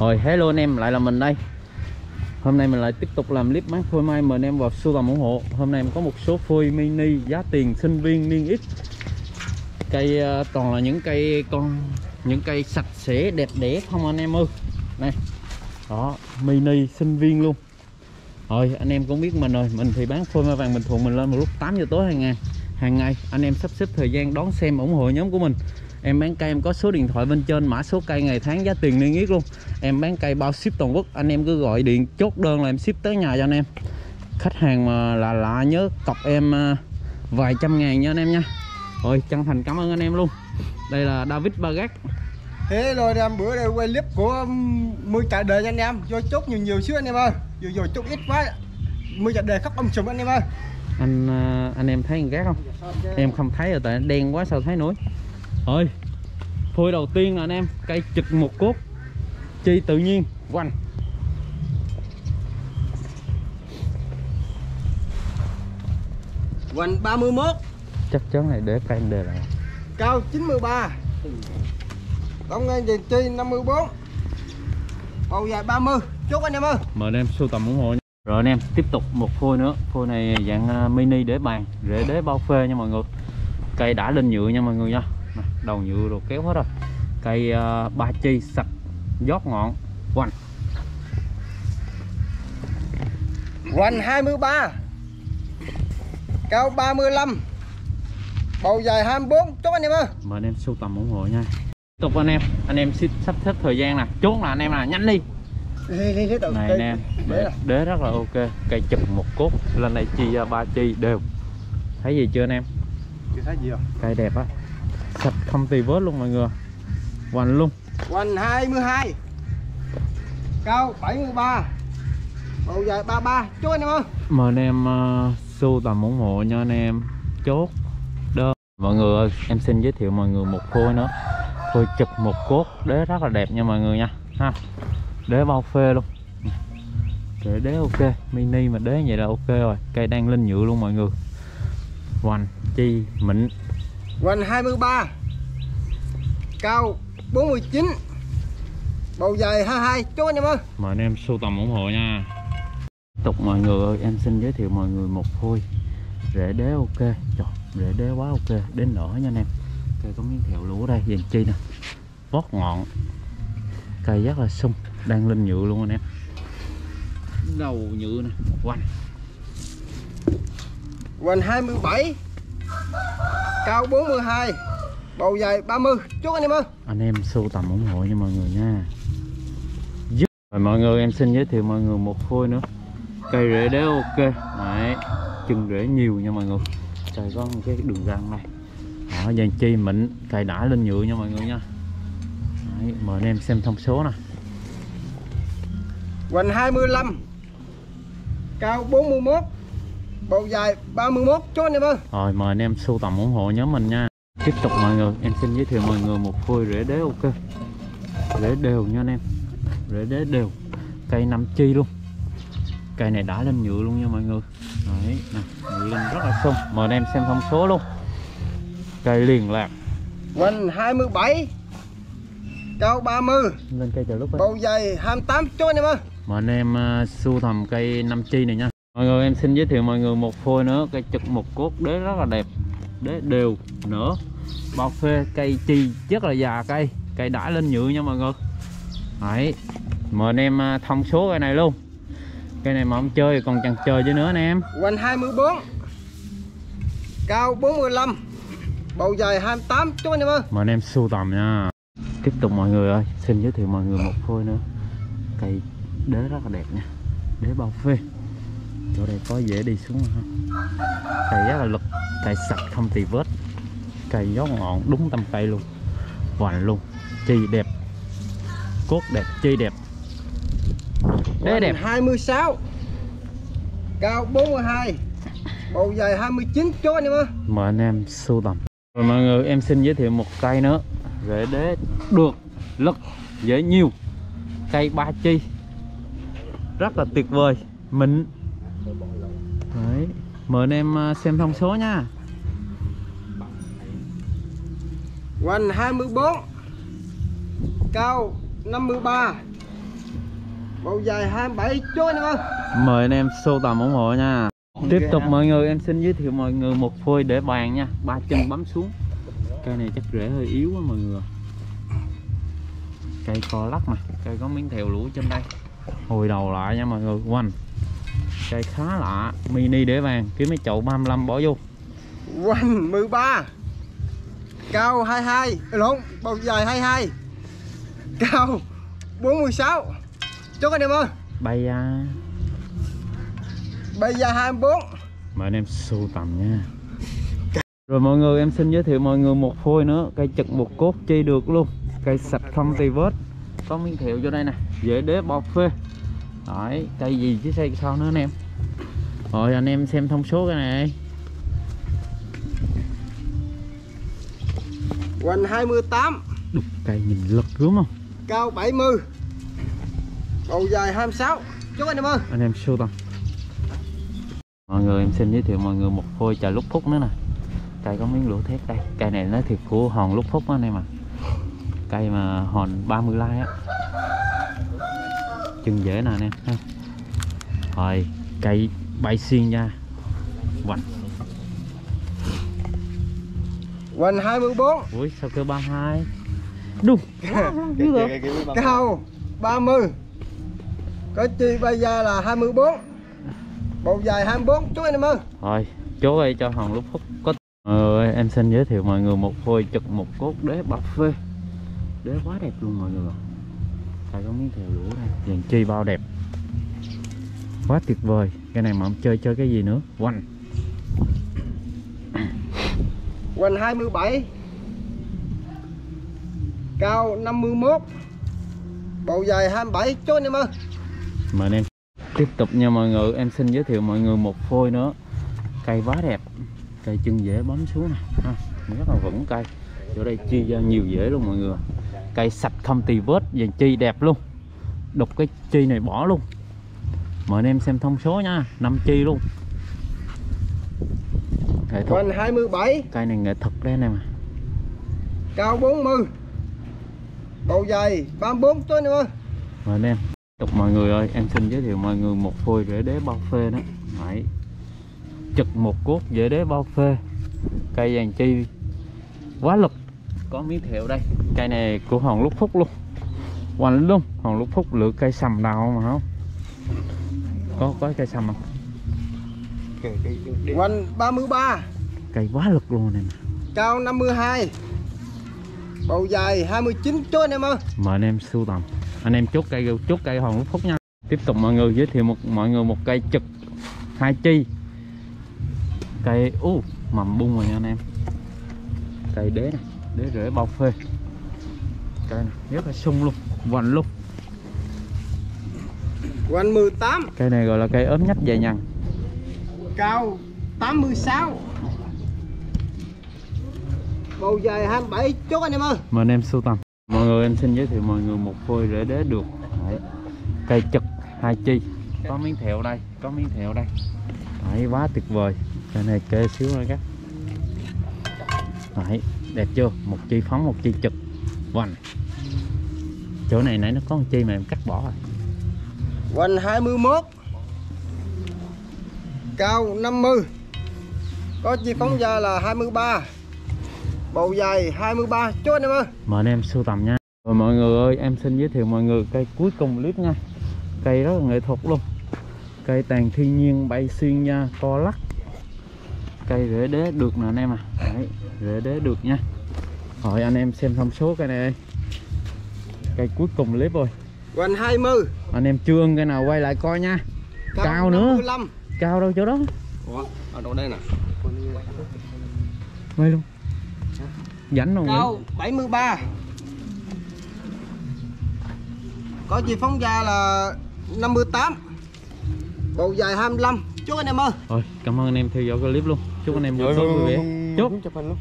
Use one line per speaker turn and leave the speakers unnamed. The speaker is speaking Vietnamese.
Rồi hello anh em lại là mình đây. Hôm nay mình lại tiếp tục làm clip bán phôi mai mời anh em vào sưu tầm ủng hộ. Hôm nay mình có một số phôi mini giá tiền sinh viên niên ít Cây uh, toàn là những cây con Những cây sạch sẽ đẹp đẽ không anh em ơi? Này Đó mini sinh viên luôn. Rồi anh em cũng biết mình rồi. Mình thì bán phôi mai vàng bình thường mình lên một lúc 8 giờ tối hàng ngày. Hàng ngày anh em sắp xếp thời gian đón xem ủng hộ nhóm của mình em bán cây em có số điện thoại bên trên mã số cây ngày tháng giá tiền niêm yết luôn. Em bán cây bao ship toàn quốc. Anh em cứ gọi điện chốt đơn là em ship tới nhà cho anh em. Khách hàng mà là lạ nhớ cọc em à, vài trăm ngàn nha anh em nha. Rồi chân thành cảm ơn anh em luôn. Đây là David Bagat.
Thế rồi em bữa đây quay clip của um, mưa trả đời cho anh em. Cho chốt nhiều nhiều xíu anh em ơi. Rồi rồi chốt ít quá. Mưa trả đời khắp ông sùm anh em ơi.
Anh à, anh em thấy con gác không? Em không thấy rồi tại đen quá sao thấy nổi thôi phôi đầu tiên là anh em cây trực một cốt. Chi tự nhiên quanh
Hoành 31
chắc chắn này để cây đề lại.
Cao 93 Tổng ngang tiền chi 54 Bầu dài 30 Chốt anh em ơi.
Mời anh em sưu tầm ủng hộ nha. rồi anh em tiếp tục một phôi nữa. Phôi này dạng à, mini để bàn rễ đế bao phê nha mọi người. Cây đã lên nhựa nha mọi người nha đầu nhựa rồi kéo hết rồi. Cây uh, ba chi sạch giót ngọn quanh
Hoành 23 Cao 35 Bầu dài 24 Chốt anh em ơi.
Mời anh em sưu tầm ủng hộ nha. Tiếp tục anh em anh em sắp xếp thời gian nè. Chốt là anh em là nhanh đi.
Đi đi đi từ
này anh em đế, đế rất là ok. Cây chụp một cốt lên đây chi ra ba chi đều. Thấy gì chưa anh em?
Chưa thấy gì không?
Cây đẹp á sạch không tì vớt luôn mọi người. Hoành luôn.
Hoành 22 Cao 73 Bầu dài 33 Chốt anh em ơi.
Mời anh em uh, sưu tầm ủng hộ nha anh em. Chốt. Đơn mọi người ơi em xin giới thiệu mọi người một phôi nữa. Phôi chụp một cốt. Đế rất là đẹp nha mọi người nha. Ha. Đế bao phê luôn. Để đế ok. Mini mà đế vậy là ok rồi. Cây đang lên nhựa luôn mọi người. Hoành chi mịn.
Hoành 23 Cao 49 Bầu dài 22 Chốt anh em ơi.
Mời anh em sưu tầm ủng hộ nha. Tiếp tục mọi người ơi em xin giới thiệu mọi người một phôi rễ đế ok. Trời rễ đế quá ok. Đến nở nha anh em. Cây có miếng thẹo lúa đây. Dàn chi nè? Vót ngọn. Cây rất là sung. Đang lên nhựa luôn anh em. Đầu nhựa nè. Quanh.
Hoành 27 Cao 42 Bầu dài 30 Chốt anh em ơi.
Anh em sưu tầm ủng hộ nha mọi người nha. Giúp. Rồi mọi người em xin giới thiệu mọi người một phôi nữa. Cây rễ đế ok. Đấy chân rễ nhiều nha mọi người. Cây có một cái đường răng này. Đó dàn chi mịn cây đã lên nhựa nha mọi người nha. Đấy, mời anh em xem thông số nè.
Hoành 25 Cao 41 Bầu dài 31 Chốt anh em ơi.
Rồi mời anh em sưu tầm ủng hộ nhóm mình nha tiếp tục mọi người em xin giới thiệu mọi người một phôi rễ đế ok. Rễ đều nha anh em. Rễ đế đều. Cây năm chi luôn. Cây này đã lên nhựa luôn nha mọi người. Đấy nè nhựa lên rất là sung. Mời anh em xem thông số luôn. Cây liền lạc.
Hoành 27 Cao 30
lên cây chờ lúc ấy.
Bầu dài 28 Chốt anh em ơi.
Mời anh em uh, sưu tầm cây năm chi này nha. Mọi người em xin giới thiệu mọi người một phôi nữa. Cây trực một cốt đế rất là đẹp. Đế đều nữa bao phê cây chi rất là già cây. Cây đã lên nhựa nha mọi người. Đấy mời anh em uh, thông số cây này luôn. Cây này mà không chơi còn chẳng chơi chứ nữa anh em.
Hoành 24 Cao 45 Bầu dài 28 Chốt anh em ơi.
Mời anh em sưu tầm nha. Tiếp tục mọi người ơi xin giới thiệu mọi người một phôi nữa. Cây đế rất là đẹp nha. Đế bao phê. Chỗ đây có dễ đi xuống ha. Cây rất là lực cây sạch không tì vết cây gió ngọn đúng tâm cây luôn. Hoành luôn. Chi đẹp. Cốt đẹp chi đẹp. Đế đẹp.
26 Cao 42 Bầu dài 29 Chốt anh em ơi.
Mời anh em sưu tầm. Rồi mọi người em xin giới thiệu một cây nữa. Rễ đế được lực dễ nhiều. Cây ba chi. Rất là tuyệt vời mịn. Đấy. mời anh em à, xem thông số nha
Hoành 24 Cao 53 bầu dài 27 chốt anh em ơi.
Mời anh em sưu tầm ủng hộ nha. Tiếp tục mọi người em xin giới thiệu mọi người một phôi để bàn nha. Ba chân bấm xuống. Cây này chắc rễ hơi yếu quá mọi người. Cây co lắc nè cây có miếng thèo lũ trên đây. Hồi đầu lại nha mọi người quanh. Cây khá lạ mini để bàn kiếm mấy chậu 35 bỏ vô.
Quanh 13 cao 22 lộn bầu dài 22 cao 46 chốt anh em ơi.
Bay ra.
Bây giờ 24
mời anh em sưu tầm nha. Rồi mọi người em xin giới thiệu mọi người một phôi nữa. Cây chật một cốt chi được luôn. Cây sạch không tì vết. Có miếng thẹo cho đây nè. Dễ đế bọc phê. Đấy cây gì chứ xây sao nữa anh em? Rồi anh em xem thông số cái này
quanh 28
Đục, cây nhìn lực đúng không?
Cao 70 bầu dài 26 chốt anh em ơi.
Anh em sưu tầm. Mọi người em xin giới thiệu mọi người một phôi trà lúc phúc nữa nè. Cây có miếng lũa thép đây. Cây này nó thiệt của hòn lúc phúc đó anh em à cây mà hòn 30 lai á. Chân dễ nè anh em rồi cây bay xiên nha. Hoành
quanh 24
ui sao cơ 32 đúng
cao 30 có chi bây giờ là 24 bầu dài 24 chốt anh em ơi.
Rồi chốt đây cho hòn lúc phúc có ờ, em xin giới thiệu mọi người một phôi trực một cốt đế bạc phê. Đế quá đẹp luôn mọi người đây có miếng thèo lũa đây. Dàn chi bao đẹp. Quá tuyệt vời. Cái này mà không chơi chơi cái gì nữa? Quanh
quanh 27 cao 51 bầu dài 27 chốt anh em ơi.
Mời anh em. Tiếp tục nha mọi người. Em xin giới thiệu mọi người một phôi nữa. Cây quá đẹp. Cây chân dễ bấm xuống nè. Rất là vững cây. Chỗ đây chi ra nhiều dễ luôn mọi người. Cây sạch không tì vết dàn chi đẹp luôn. Đục cái chi này bỏ luôn. Mời anh em xem thông số nha. Năm chi luôn nghệ thuật.
Quanh 27
cây này nghệ thuật đây anh em à
cao 40 bầu dài 34 chốt anh em ơi.
Mời anh em tục mọi người ơi em xin giới thiệu mọi người một phôi rễ đế bao phê đó. Đấy. chật một cốt dễ đế bao phê. Cây vàng chi. Quá lực có miếng thẹo đây. Cây này của hòn lúc phúc luôn. Hoành luôn hòn lúc phúc lựa cây sầm nào mà không có có cây sầm không
quanh 33
cây quá lực luôn này mà
cao 52 bầu dài 29 chốt anh em ơi.
Mời anh em sưu tầm. Anh em chốt cây chốt cây hòn lúc phúc nha. Tiếp tục mọi người giới thiệu một mọi người một cây trực hai chi. Cây u mầm bung rồi nha anh em. Cây đế này đế rễ bao phê. Cây này rất là sung luôn hoành luôn.
Quanh 18
cây này gọi là cây ốm nhất dài nhằn
cao 86 bầu dài 27 chốt anh em ơi.
Mời anh em sưu tầm. Mọi người em xin giới thiệu mọi người một phôi rễ đế được. Đấy. cây trực hai chi. Có miếng thẹo đây có miếng thẹo đây. Đấy, quá tuyệt vời. Cây này kê xíu nữa các. Đấy, đẹp chưa? Một chi phóng một chi trực hoành. Chỗ này nãy nó có một chi mà em cắt bỏ rồi.
Quanh 21 cao 50 có chi phóng ra là 23 bầu dài 23 chốt anh em ơi.
Mời anh em sưu tầm nha. Rồi mọi người ơi em xin giới thiệu mọi người cây cuối cùng clip nha. Cây rất là nghệ thuật luôn. Cây tàn thiên nhiên bay xuyên nha co lắc. Cây rễ đế được nè anh em à. Đấy, rễ đế được nha. Rồi anh em xem thông số cây này cây cuối cùng clip rồi.
Quanh 20
anh em ưng cây nào quay lại coi nha. Cao nữa.
55
cao đâu chỗ đó?
Ủa, ở đâu đây nè.
Quay luôn. Rảnh đâu
cao 73 có chi phóng ra là 58 bầu dài 25 chúc anh em ơi.
Rồi cảm ơn anh em theo dõi clip luôn. Chúc anh em buổi tối vui vẻ. chốt
chụp hình luôn